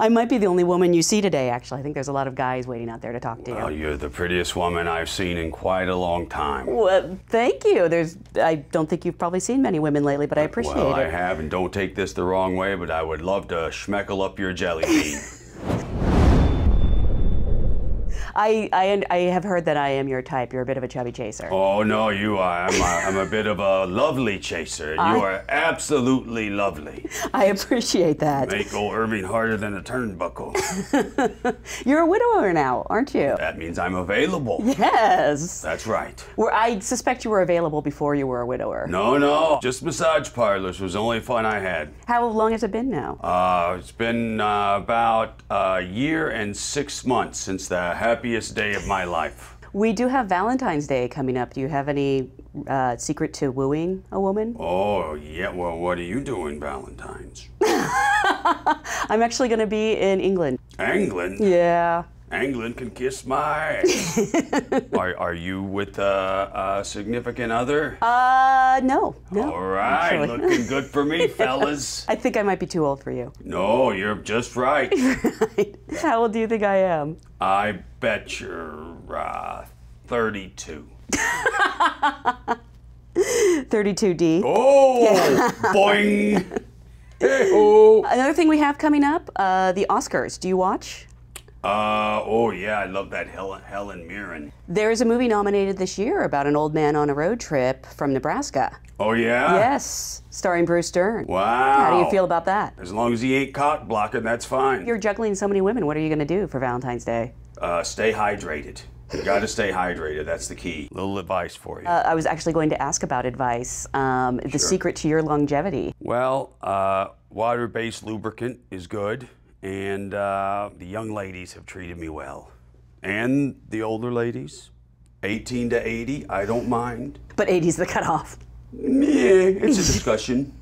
I might be the only woman you see today, actually. I think there's a lot of guys waiting out there to talk to you. Oh, you're the prettiest woman I've seen in quite a long time. Well, thank you. There's, I don't think you've probably seen many women lately, but I appreciate it. well, I have, and don't take this the wrong way, but I would love to schmeckle up your jelly bean. I, I, I have heard that I am your type. You're a bit of a chubby chaser. oh, no, you are. I'm a, I'm a bit of a lovely chaser. You are absolutely lovely. I appreciate that. Make old Irving harder than a turnbuckle. You're a widower now, aren't you? that means I'm available. Yes. That's right. I suspect you were available before you were a widower. No, no, just massage parlors was the only fun I had. How long has it been now? Uh, it's been uh, about a year and six months since the happiest day of my life. We do have Valentine's Day coming up. Do you have any uh, secret to wooing a woman? Oh, yeah, well, what are you doing, Valentine's? I'm actually going to be in England. England? Yeah. England can kiss my ass. are, are you with a, a significant other? Uh, no. No. All right, actually. looking good for me, fellas. I think I might be too old for you. No, you're just right. How old do you think I am? I bet you're uh, 32. 32D. Oh, boing. Hey-ho. Another thing we have coming up, uh, the Oscars. Do you watch? Uh, oh yeah, I love that Helen, Helen Mirren. There's a movie nominated this year about an old man on a road trip from Nebraska. Oh yeah? Yes, starring Bruce Dern. Wow. How do you feel about that? As long as he ain't cock blocking, that's fine. You're juggling so many women. What are you going to do for Valentine's Day? Uh, stay hydrated. You gotta stay hydrated, that's the key. Little advice for you. Uh, I was actually going to ask about advice. Um, the secret to your longevity. well, uh, water-based lubricant is good, and uh, the young ladies have treated me well. And the older ladies, 18 to 80, I don't mind. But 80's the cutoff. Yeah, it's a discussion.